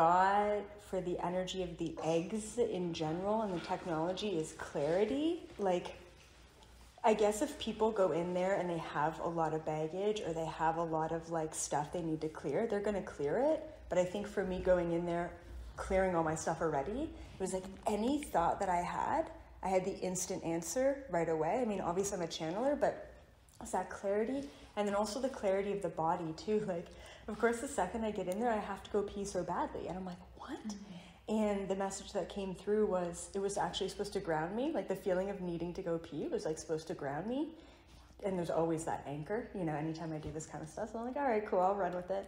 got for the energy of the eggs in general and the technology is clarity. Like, I guess if people go in there and they have a lot of baggage or they have a lot of like stuff they need to clear, they're to clear it. But I think for me going in there, clearing all my stuff already, it was like any thought that I had, I had the instant answer right away. I mean, obviously I'm a channeler, but it's that clarity and then also the clarity of the body too. Like, of course, the second I get in there, I have to go pee so badly, and I'm like, what? Mm-hmm. And the message that came through was it was actually supposed to ground me. Like the feeling of needing to go pee was like supposed to ground me. And there's always that anchor, you know, anytime I do this kind of stuff. So I'm like, all right, cool, I'll run with it.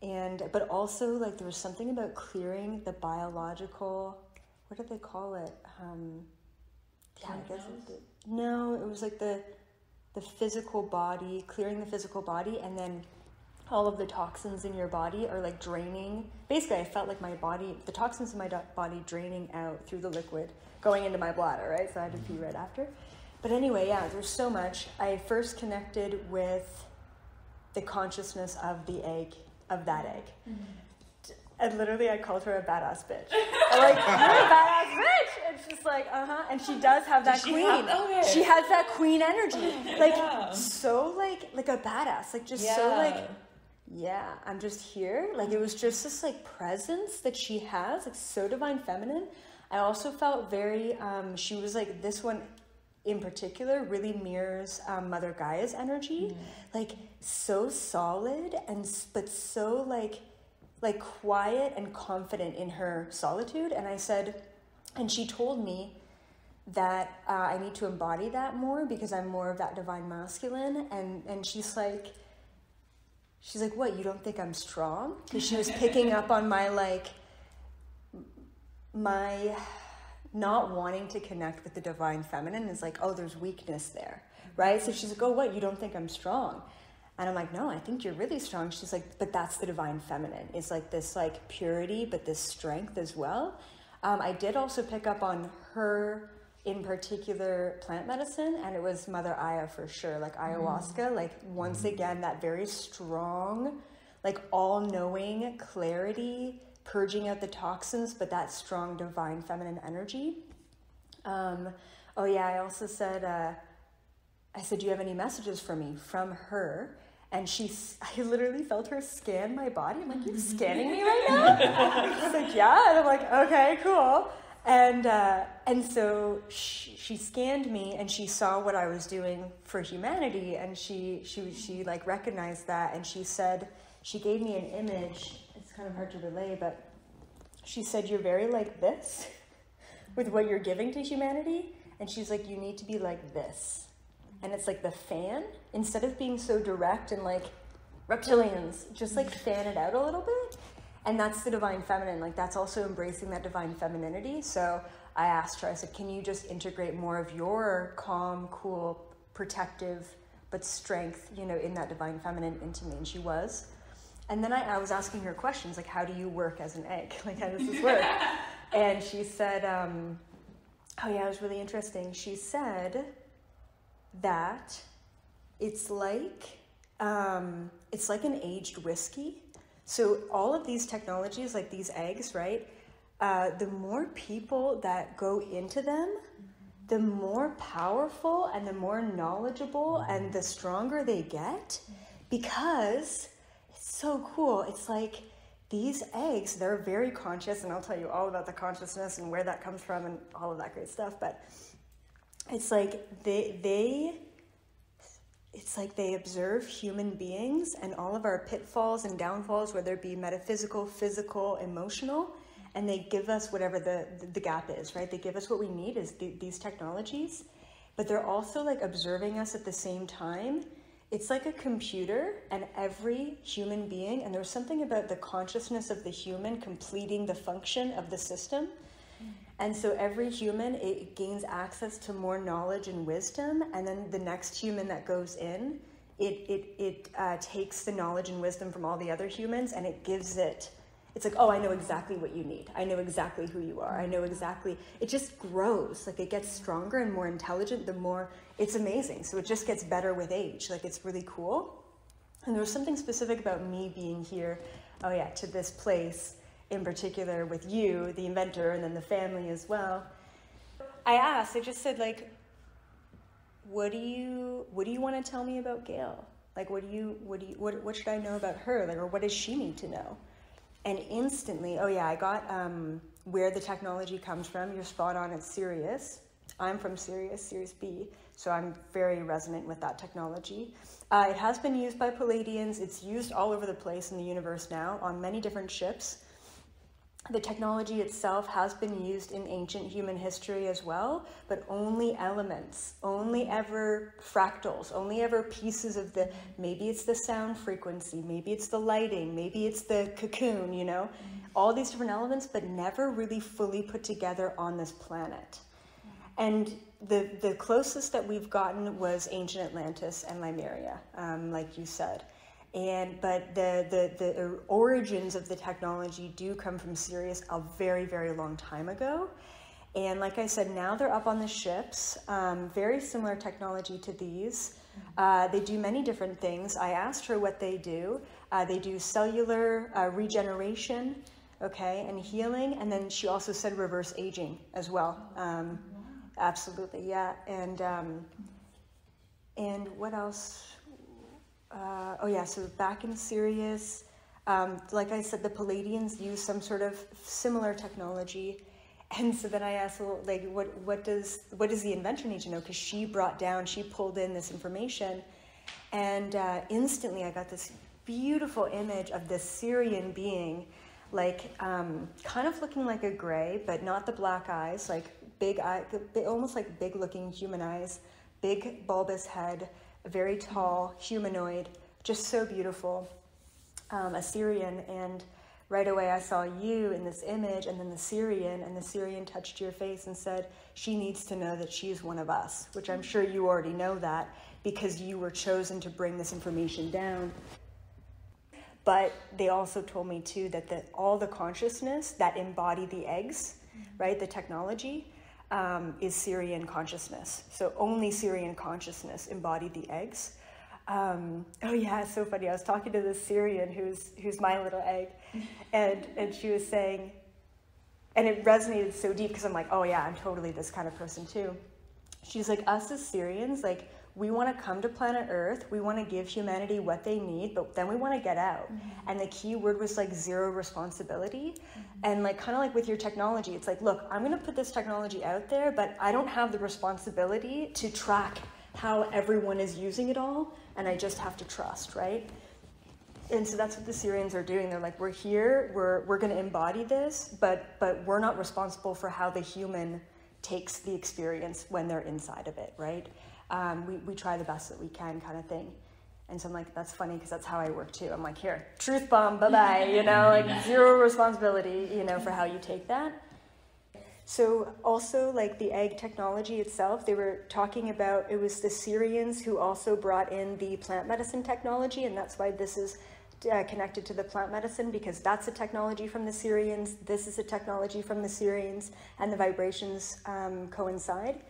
And but also like there was something about clearing the biological what did they call it? Um, yeah, I guess it, no, it was like the the physical body, clearing the physical body, and then all of the toxins in your body are like draining. Basically, I felt like my body, the toxins in my body draining out through the liquid, going into my bladder, right? So I had to pee right after. But anyway, yeah, there's so much. I first connected with the consciousness of the egg, of that egg. Mm-hmm. And literally, I called her a badass bitch. I'm like, you're a badass bitch. Like, uh huh. And she does have that queen. Have, okay. She has that queen energy, like yeah. so, like like a badass, like just yeah. so like. Yeah, I'm just here. Like it was just this like presence that she has, like so divine feminine. I also felt very. Um, she was like this one in particular really mirrors um, Mother Gaia's energy, mm. like so solid and but so like like quiet and confident in her solitude. And I said, and she told me that uh, I need to embody that more because I'm more of that divine masculine. And, and she's like, she's like, what, you don't think I'm strong? Because she was picking up on my like, my not wanting to connect with the divine feminine is like, oh, there's weakness there, right? So she's like, oh, what, you don't think I'm strong? And I'm like, no, I think you're really strong. She's like, but that's the divine feminine. It's like this like purity, but this strength as well. Um, I did also pick up on her in particular plant medicine, and it was Mother Aya for sure, like ayahuasca. Mm. Like once again, that very strong, like all knowing clarity, purging out the toxins, but that strong divine feminine energy. Um, oh yeah, I also said. Uh, I said, Do you have any messages for me from her? And she i literally felt her scan my body. I'm like you're scanning me right now? She's like yeah. And i'm like okay cool. And uh, and so she, she scanned me and she saw what i was doing for humanity. And she she she like recognized that and she said she gave me an image. It's kind of hard to relay but she said you're very like this with what you're giving to humanity. And she's like you need to be like this and it's like the fan instead of being so direct and like reptilians just like fan it out a little bit. And that's the divine feminine like that's also embracing that divine femininity. So i asked her i said can you just integrate more of your calm cool protective but strength you know in that divine feminine into me? And she was. And then I, I was asking her questions like how do you work as an egg? Like how does this work? And she said um, oh yeah it was really interesting. She said that it's like um, it's like an aged whiskey. So all of these technologies, like these eggs, right? Uh, the more people that go into them, the more powerful and the more knowledgeable and the stronger they get, because it's so cool. It's like these eggs, they're very conscious, and I'll tell you all about the consciousness and where that comes from and all of that great stuff. But it's like they they it's like they observe human beings and all of our pitfalls and downfalls whether it be metaphysical physical emotional and they give us whatever the the gap is right? They give us what we need is the, these technologies but they're also like observing us at the same time. It's like a computer and every human being and there's something about the consciousness of the human completing the function of the system and so every human it gains access to more knowledge and wisdom, and then the next human that goes in, it it it uh, takes the knowledge and wisdom from all the other humans, and it gives it. It's like, oh, I know exactly what you need. I know exactly who you are. I know exactly. It just grows. Like it gets stronger and more intelligent. The more it's amazing. So it just gets better with age. Like it's really cool. And there was something specific about me being here oh yeah, to this place in particular with you, the inventor, and then the family as well. I asked, I just said, like, what do you what do you want to tell me about Gail? Like, what do you what do you what what should I know about her? Like, or what does she need to know? And instantly, oh yeah, I got um, where the technology comes from. You're spot on. It's Sirius. I'm from Sirius, Sirius B, so I'm very resonant with that technology. Uh, it has been used by Pleiadians, It's used all over the place in the universe now on many different ships the technology itself has been used in ancient human history as well, but only elements, only ever fractals, only ever pieces of the, maybe it's the sound frequency, maybe it's the lighting, maybe it's the cocoon, you know, all these different elements, but never really fully put together on this planet. And the, the closest that we've gotten was ancient Atlantis and Lemuria, um, like you said and but the, the the origins of the technology do come from Sirius a very very long time ago, and like I said, now they're up on the ships. Um, very similar technology to these. Uh, they do many different things. I asked her what they do. Uh, they do cellular uh, regeneration, okay, and healing, and then she also said reverse aging as well. Um, absolutely, yeah, and um, and what else? Uh, oh yeah, so back in Sirius, um, like I said, the Pleiadians use some sort of similar technology. And so then I asked, well, like, what, what does what does the inventor need to know? Because she brought down, she pulled in this information, and uh, instantly I got this beautiful image of this Sirian being, like um, kind of looking like a gray, but not the black eyes, like big eye, almost like big looking human eyes, big bulbous head, very tall, humanoid, just so beautiful, um, a Sirian. And right away I saw you in this image, and then the Sirian. and the Sirian touched your face and said, She needs to know that she's one of us, which I'm sure you already know that because you were chosen to bring this information down. But they also told me too that the, all the consciousness that embody the eggs, right, the technology, um, is Sirian consciousness. So only Sirian consciousness embodied the eggs. Um, oh yeah, it's so funny. I was talking to this Sirian who's who's my little egg, and and she was saying, and it resonated so deep because I'm like, oh yeah, I'm totally this kind of person too. She's like, us as Sirians, like we want to come to planet Earth, we want to give humanity what they need, but then we want to get out. Mm-hmm. And the key word was like zero responsibility. Mm-hmm. And like kind of like with your technology, it's like, look, I'm going to put this technology out there, but I don't have the responsibility to track how everyone is using it all, and I just have to trust, right? And so that's what the Sirians are doing. They're like, we're here, we're, we're going to embody this, but, but we're not responsible for how the human takes the experience when they're inside of it, right? um, we, we try the best that we can kind of thing. And so I'm like, that's funny because that's how I work too. I'm like, here, truth bomb, bye bye, you know, like zero responsibility, you know, for how you take that. So also like the egg technology itself, they were talking about it was the Sirians who also brought in the plant medicine technology, and that's why this is uh, connected to the plant medicine because that's a technology from the Sirians, This is a technology from the Sirians, and the vibrations um, coincide.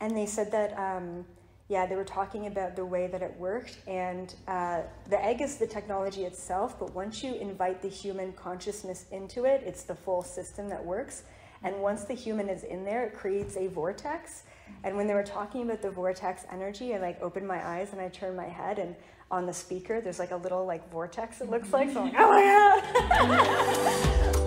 And they said that. Um, yeah, they were talking about the way that it worked. And uh, the egg is the technology itself, but once you invite the human consciousness into it, it's the full system that works. And once the human is in there, it creates a vortex. And when they were talking about the vortex energy, I like opened my eyes and I turned my head, and on the speaker, there's like a little like vortex. It looks like so. I'm like, oh my god!